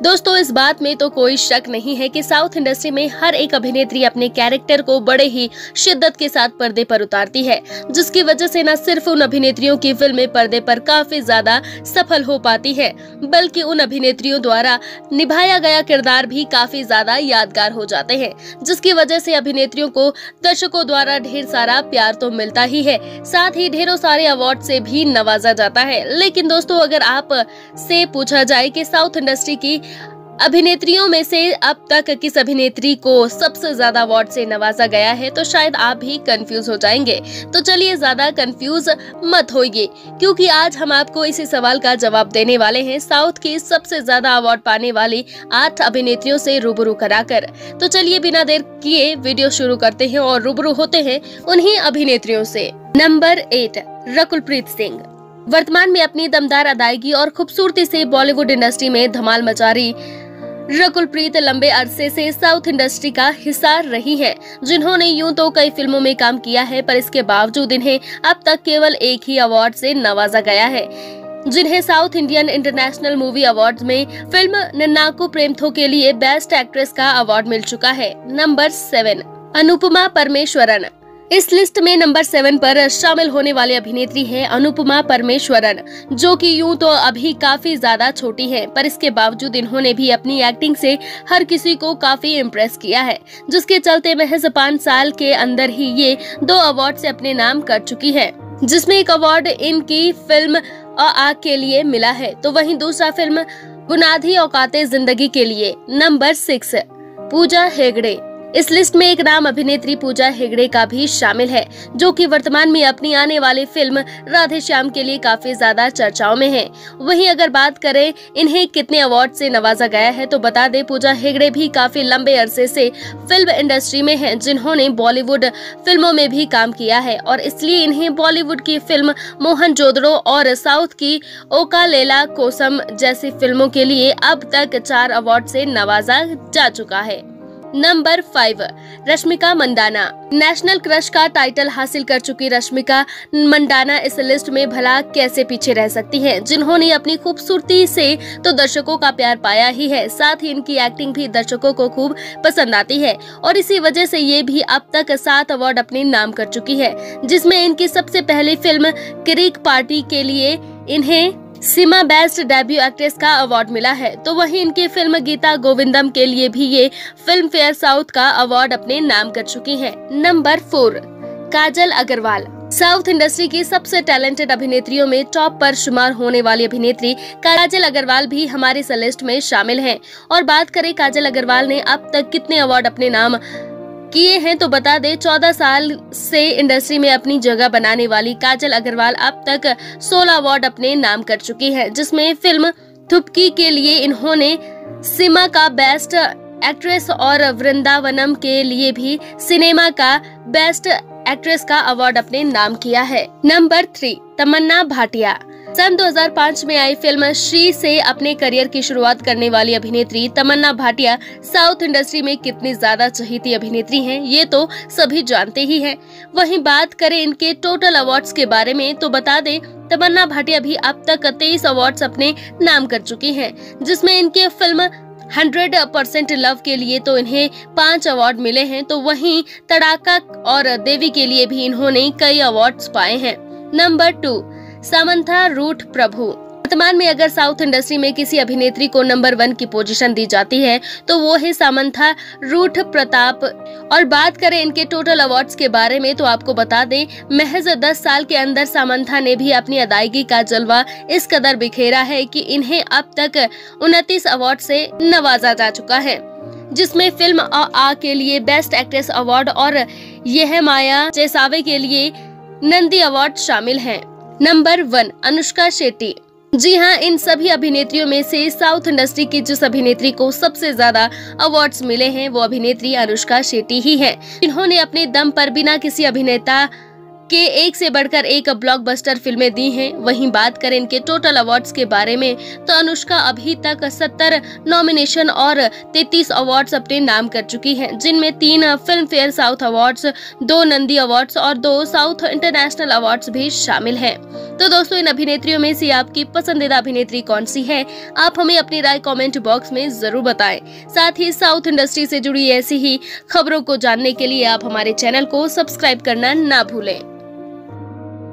दोस्तों, इस बात में तो कोई शक नहीं है कि साउथ इंडस्ट्री में हर एक अभिनेत्री अपने कैरेक्टर को बड़े ही शिद्दत के साथ पर्दे पर उतारती है, जिसकी वजह से न सिर्फ़ उन अभिनेत्रियों की फ़िल्में पर्दे पर काफ़ी ज़्यादा सफल हो पाती है, बल्कि उन अभिनेत्रियों द्वारा निभाया गया किरदार भी काफ़ी ज़्यादा यादगार हो जाते हैं, जिसकी वजह से अभिनेत्रियों को दर्शकों द्वारा ढेर सारा प्यार तो मिलता ही है, साथ ही ढेरों सारे अवार्ड से भी नवाजा जाता है। लेकिन दोस्तों, अगर आप से पूछा जाए कि साउथ इंडस्ट्री की अभिनेत्रियों में से अब तक किस अभिनेत्री को सबसे ज़्यादा अवार्ड से नवाजा गया है तो शायद आप भी कंफ्यूज हो जाएँगे। तो चलिए ज़्यादा कंफ्यूज मत होइए, क्योंकि आज हम आपको इसी सवाल का जवाब देने वाले हैं, साउथ की सबसे ज़्यादा अवार्ड पाने वाली आठ अभिनेत्रियों से रूबरू कराकर। तो चलिए बिना देर किए वीडियो शुरू करते हैं और रूबरू होते हैं उन्हीं अभिनेत्रियों से। Number eight Rakulpreet Singh. वर्तमान में अपनी दमदार अदायगी और खूबसूरती से बॉलीवुड इंडस्ट्री में धमाल मचा रही रकुलप्रीत लंबे अरसे से साउथ इंडस्ट्री का हिस्सा रही है, जिन्होंने यूँ तो कई फ़िल्मों में काम किया है, पर इसके बावजूद इन्हें अब तक केवल एक ही अवार्ड से नवाजा गया है। जिन्हें South Indian International Movie Award में फ़िल्म नन्नाकू प्रेमथो के लिए बेस्ट एक्ट्रेस का अवार्ड मिल चुका है नंबर सेवन अनुपमा परमेश्वरन। इस लिस्ट में नंबर सेवन पर शामिल होने वाली अभिनेत्री है अनुपमा परमेश्वरन, जो कि यूँ तो अभी काफ़ी ज़्यादा छोटी है, पर इसके बावजूद इन्होंने भी अपनी एक्टिंग से हर किसी को काफ़ी इम्प्रेस किया है, जिसके चलते महज पाँच साल के अंदर ही ये दो अवार्ड से अपने नाम कर चुकी है। जिसमें एक अवार्ड इनकी फ़िल्म आ के लिए मिला है तो वहीं दूसरा फ़िल्म बुनादी औकाते ज़िंदगी के लिए, नंबर सिक्स पूजा हेगड़े। इस लिस्ट में एक नाम अभिनेत्री पूजा हेगड़े का भी शामिल है, जो कि वर्तमान में अपनी आने वाली फ़िल्म राधे श्याम के लिए काफ़ी ज़्यादा चर्चाओं में है। वहीं अगर बात करें, इन्हें कितने अवार्ड से नवाजा गया है तो बता दें, पूजा हेगड़े भी काफ़ी लंबे अरसे से फ़िल्म इंडस्ट्री में है, जिन्होंने बॉलीवुड फ़िल्मों में भी काम किया है। और इसलिए इन्हें बॉलीवुड की फ़िल्म मोहन जोदड़ो और साउथ की ओका लेला कोसम जैसी फ़िल्मों के लिए अब तक चार अवार्ड से नवाजा जा चुका है। Number five, Rashmika Mandanna. National crush का टाइटल हासिल कर चुकी रश्मिका मंदाना इस लिस्ट में भला कैसे पीछे रह सकती हैं? जिन्होंने अपनी खूबसूरती से तो दर्शकों का प्यार पाया ही है, साथ ही इनकी एक्टिंग भी दर्शकों को खूब पसंद आती है। और इसी वजह से ये भी अब तक सात अवार्ड अपने नाम कर चुकी है, जिसमें इनकी सबसे पहली फ़िल्म क्रिक पार्टी के लिए इन्हें सीमा बेस्ट डेब्यू एक्ट्रेस का अवार्ड मिला है तो वहीं इनकी फ़िल्म गीता गोविंदम के लिए भी ये फ़िल्म फेयर साउथ का अवार्ड अपने नाम कर चुकी हैं। Number four, Kajal Aggarwal South industry की सबसे टैलेंटेड अभिनेत्रियों में टॉप पर शुमार होने वाली अभिनेत्री काजल अग्रवाल भी हमारे लिस्ट में शामिल हैं और बात करें काजल अग्रवाल ने अब तक कितने अवार्ड अपने नाम किए हैं तो बता दें, चौदह साल से इंडस्ट्री में अपनी जगह बनाने वाली काजल अग्रवाल अब तक 16 अवार्ड अपने नाम कर चुकी है, जिसमें फ़िल्म थुपकी के लिए इन्होंने सिमा का बेस्ट एक्ट्रेस और वृंदावनम के लिए भी सिनेमा का बेस्ट एक्ट्रेस का अवार्ड अपने नाम किया है। Number three, Tamannaah Bhatia. सन 2005 में आई फ़िल्म श्री से अपने करियर की शुरुआत करने वाली अभिनेत्री तमन्ना भाटिया साउथ इंडस्ट्री में कितनी ज़्यादा चहेती अभिनेत्री हैं, ये तो सभी जानते ही हैं। वहीं बात करें इनके टोटल अवार्ड्स के बारे में तो बता दें, तमन्ना भाटिया भी अब तक तेईस अवार्ड्स अपने नाम कर चुकी है, जिसमें इनके फ़िल्म हंड्रेड परसेंट लव के लिए तो इन्हें पाँच अवार्ड मिले हैं तो वहीं तड़ाका और देवी के लिए भी इन्होंने कई अवार्ड्स पाए हैं। नंबर टू सामंथा रूट प्रभु वर्तमान में अगर साउथ इंडस्ट्री में किसी अभिनेत्री को नंबर वन की पोजीशन दी जाती है तो वो है सामंथा रूठ प्रताप और बात करें इनके टोटल अवार्ड्स के बारे में तो आपको बता दें महज 10 साल के अंदर सामंथा ने भी अपनी अदायगी का जलवा इस कदर बिखेरा है कि इन्हें अब तक उनतीस अवार्ड से नवाजा जा चुका है जिसमें फ़िल्म आ, आ के लिए बेस्ट एक्ट्रेस अवार्ड और यह माया जैसावे के लिए नंदी अवार्ड शामिल हैं। नंबर वन अनुष्का शेट्टी जी हाँ इन सभी अभिनेत्रियों में से साउथ इंडस्ट्री की जिस अभिनेत्री को सबसे ज़्यादा अवार्ड्स मिले हैं, वो अभिनेत्री अनुष्का शेट्टी ही है। इन्होंने अपने दम पर बिना किसी अभिनेता के एक से बढ़कर एक ब्लॉकबस्टर फ़िल्में दी हैं। वहीं बात करें इनके टोटल अवार्ड्स के बारे में तो अनुष्का अभी तक 70 नॉमिनेशन और 33 अवार्ड्स अपने नाम कर चुकी हैं, जिनमें तीन फ़िल्म फेयर साउथ अवार्ड्स दो नंदी अवार्ड्स और दो साउथ इंटरनेशनल अवार्ड्स भी शामिल हैं। तो दोस्तों, इन अभिनेत्रियों में से आपकी पसंदीदा अभिनेत्री कौन सी है? आप हमें अपनी राय कमेंट बॉक्स में ज़रूर बताएँ। साथ ही साउथ इंडस्ट्री से जुड़ी ऐसी ही खबरों को जानने के लिए आप हमारे चैनल को सब्सक्राइब करना ना भूलें।